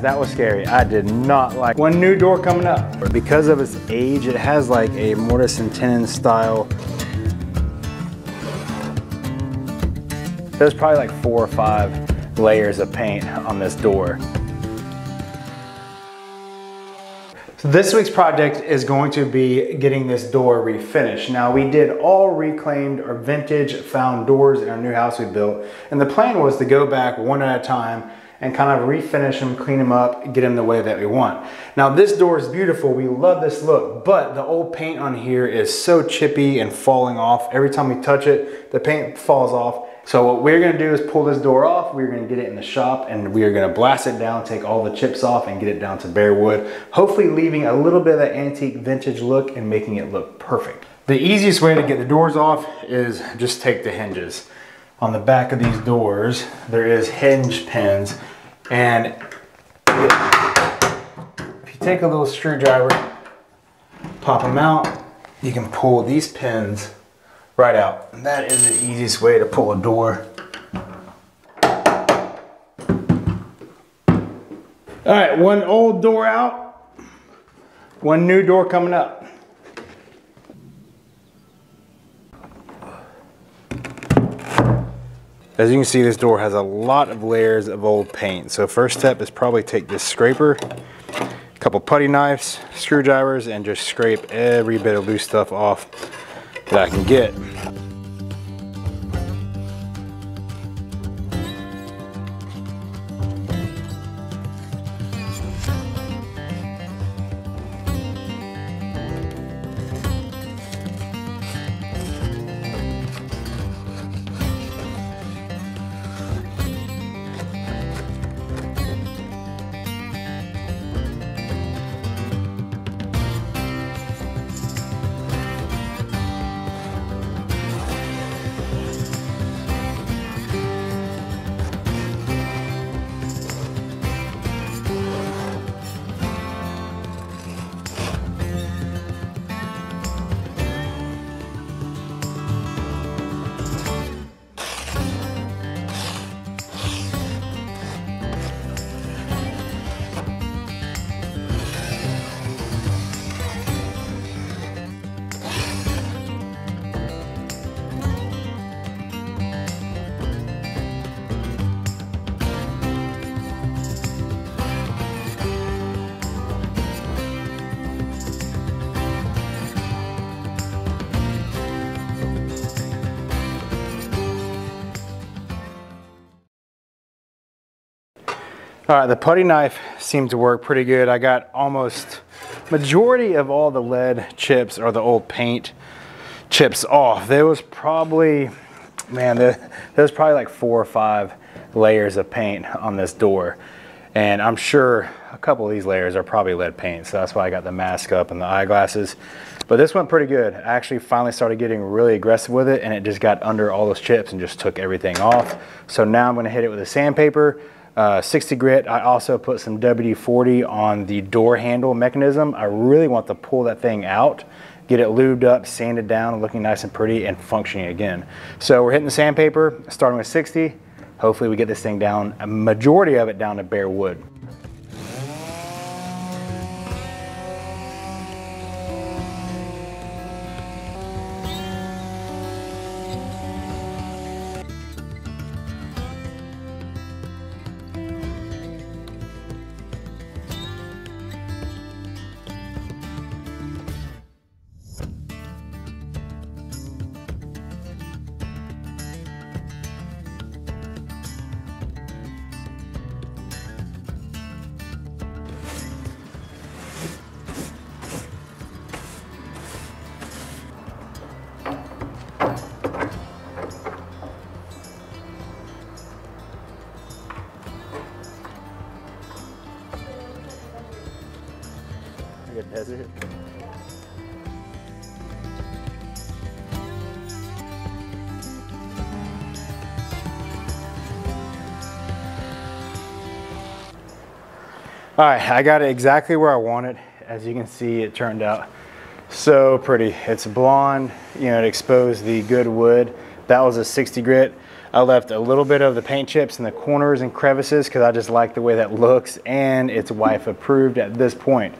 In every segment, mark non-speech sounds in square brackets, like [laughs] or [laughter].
That was scary. I did not like one new door coming up. Because of its age, it has like a mortise and tenon style. There's probably like four or five layers of paint on this door. So this week's project is going to be getting this door refinished. Now we did all reclaimed or vintage found doors in our new house we built. And the plan was to go back one at a time and kind of refinish them, clean them up, get them the way that we want. Now this door is beautiful, we love this look, but the old paint on here is so chippy and falling off. Every time we touch it, the paint falls off. So what we're gonna do is pull this door off, we're gonna get it in the shop and we are gonna blast it down, take all the chips off and get it down to bare wood, hopefully leaving a little bit of that antique vintage look and making it look perfect. The easiest way to get the doors off is just take the hinges. On the back of these doors, there is hinge pins and if you take a little screwdriver, pop them out, you can pull these pins right out. And that is the easiest way to pull a door. All right, one old door out, one new door coming up. As you can see, this door has a lot of layers of old paint. So first step is probably take this scraper, a couple putty knives, screwdrivers, and just scrape every bit of loose stuff off that I can get. All right, the putty knife seemed to work pretty good. I got almost majority of all the lead chips or the old paint chips off. There was probably, man, there, there was probably like four or five layers of paint on this door. And I'm sure a couple of these layers are probably lead paint. So that's why I got the mask up and the eyeglasses. But this went pretty good. I actually finally started getting really aggressive with it and it just got under all those chips and just took everything off. So now I'm gonna hit it with a sandpaper uh, 60 grit. I also put some WD-40 on the door handle mechanism. I really want to pull that thing out, get it lubed up, sanded down, looking nice and pretty and functioning again. So we're hitting the sandpaper, starting with 60. Hopefully we get this thing down, a majority of it down to bare wood. Good desert. All right, I got it exactly where I want it. As you can see, it turned out so pretty. It's blonde, you know, it exposed the good wood. That was a 60 grit. I left a little bit of the paint chips in the corners and crevices because I just like the way that looks and it's wife approved at this point.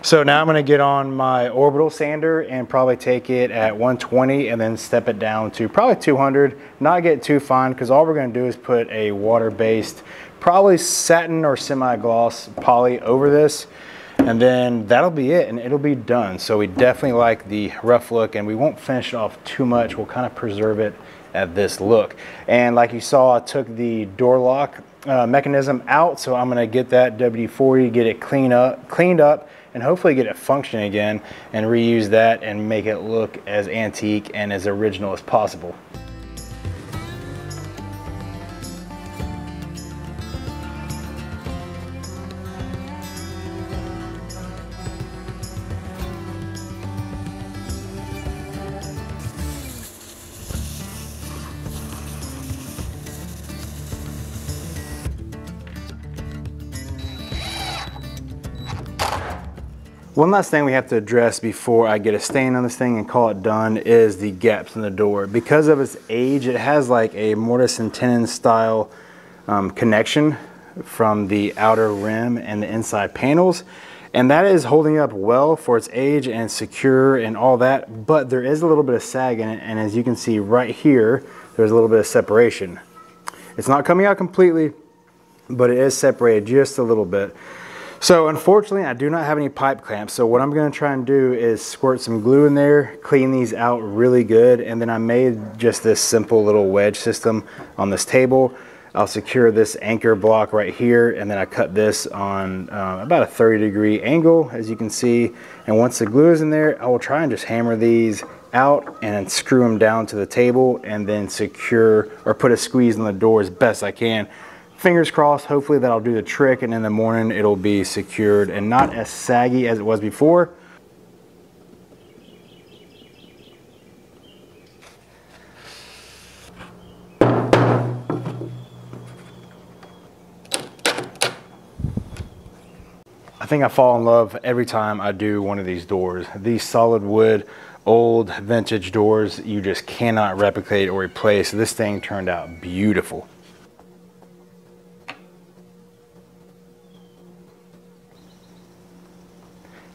So now I'm gonna get on my orbital sander and probably take it at 120 and then step it down to probably 200, not get too fine because all we're gonna do is put a water-based, probably satin or semi-gloss poly over this and then that'll be it and it'll be done. So we definitely like the rough look and we won't finish it off too much. We'll kind of preserve it at this look. And like you saw, I took the door lock uh, mechanism out. So I'm gonna get that WD-40, get it clean up, cleaned up and hopefully get it functioning again and reuse that and make it look as antique and as original as possible. One last thing we have to address before I get a stain on this thing and call it done is the gaps in the door. Because of its age, it has like a mortise and tenon style um, connection from the outer rim and the inside panels. And that is holding up well for its age and secure and all that, but there is a little bit of sag in it. And as you can see right here, there's a little bit of separation. It's not coming out completely, but it is separated just a little bit. So unfortunately, I do not have any pipe clamps. So what I'm gonna try and do is squirt some glue in there, clean these out really good. And then I made just this simple little wedge system on this table. I'll secure this anchor block right here. And then I cut this on uh, about a 30 degree angle, as you can see. And once the glue is in there, I will try and just hammer these out and screw them down to the table and then secure or put a squeeze on the door as best I can fingers crossed, hopefully that'll do the trick and in the morning it'll be secured and not as saggy as it was before. I think I fall in love every time I do one of these doors. These solid wood, old vintage doors, you just cannot replicate or replace. This thing turned out beautiful.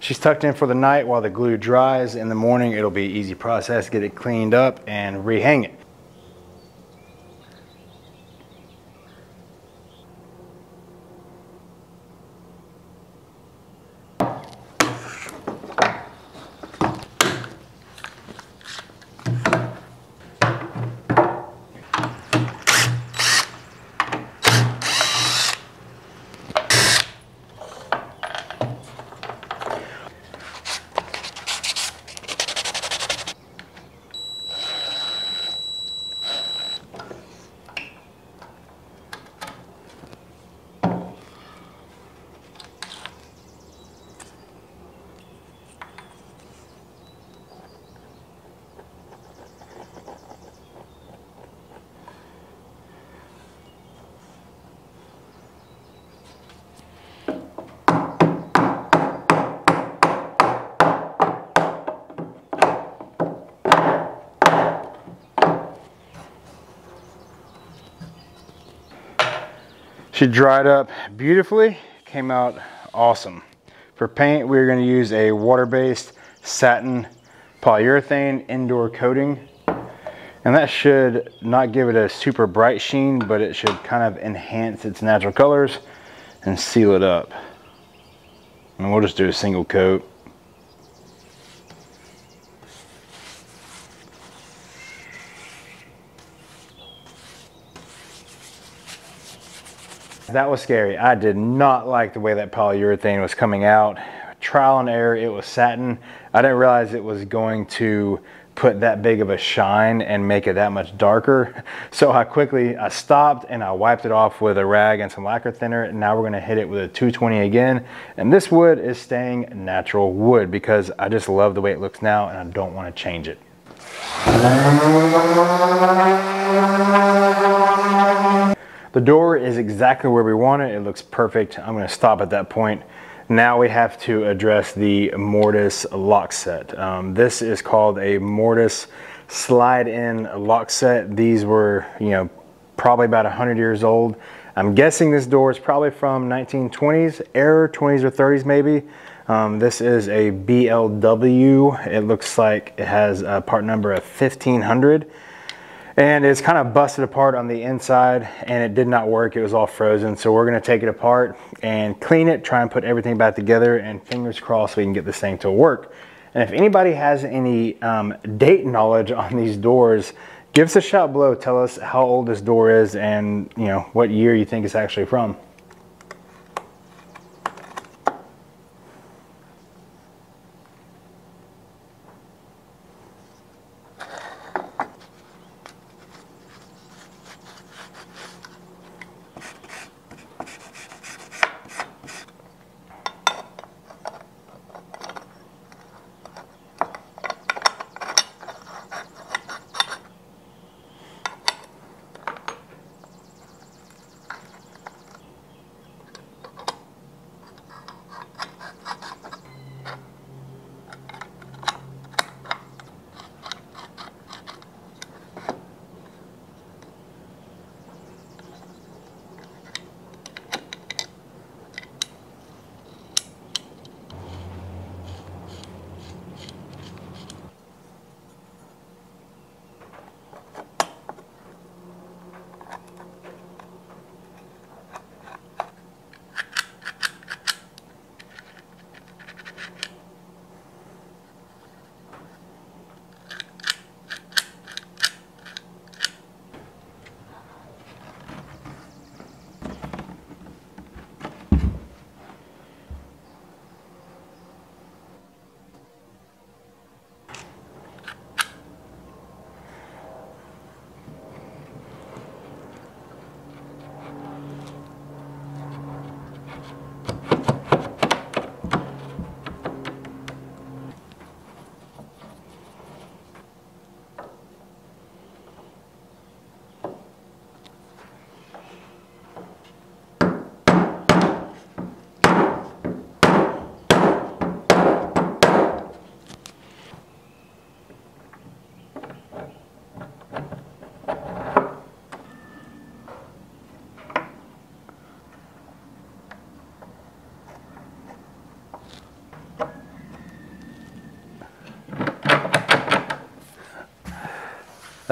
She's tucked in for the night while the glue dries. In the morning, it'll be easy process, get it cleaned up and rehang it. She dried up beautifully, came out awesome. For paint, we're gonna use a water-based satin polyurethane indoor coating. And that should not give it a super bright sheen, but it should kind of enhance its natural colors and seal it up. And we'll just do a single coat. That was scary. I did not like the way that polyurethane was coming out. Trial and error, it was satin. I didn't realize it was going to put that big of a shine and make it that much darker. [laughs] So I quickly, I stopped and I wiped it off with a rag and some lacquer thinner. And now we're gonna hit it with a 220 again. And this wood is staying natural wood because I just love the way it looks now and I don't wanna change it. Door is exactly where we want it. It looks perfect. I'm gonna stop at that point. Now we have to address the mortise lock set. Um, this is called a mortise slide in lock set. These were, you know, probably about 100 years old. I'm guessing this door is probably from 1920s era, 20s or 30s maybe. Um, this is a BLW. It looks like it has a part number of 1500 and it's kind of busted apart on the inside and it did not work. It was all frozen. So we're gonna take it apart and clean it, try and put everything back together and fingers crossed we can get this thing to work. And if anybody has any um, date knowledge [laughs] on these doors, give us a shout below. Tell us how old this door is and you know what year you think it's actually from.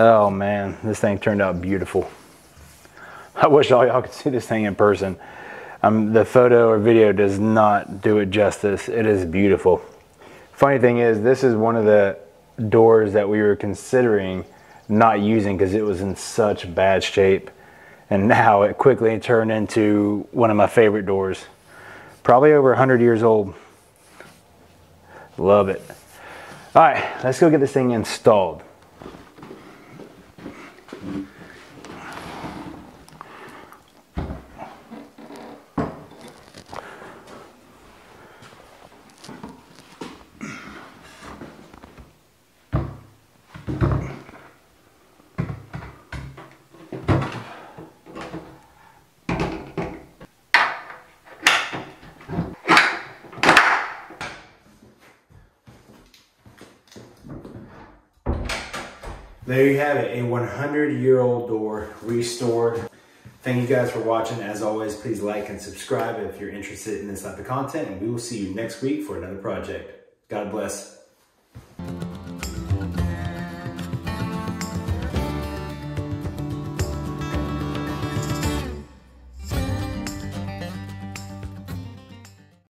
Oh man, this thing turned out beautiful. I wish all y'all could [laughs] see this thing in person. Um, the photo or video does not do it justice. It is beautiful. Funny thing is, this is one of the doors that we were considering not using because it was in such bad shape. And now it quickly turned into one of my favorite doors. Probably over 100 years old. Love it. All right, let's go get this thing installed. There you have it, a 100 year old door restored. Thank you guys for watching. As always, please like and subscribe if you're interested in this type of content, and we will see you next week for another project. God bless.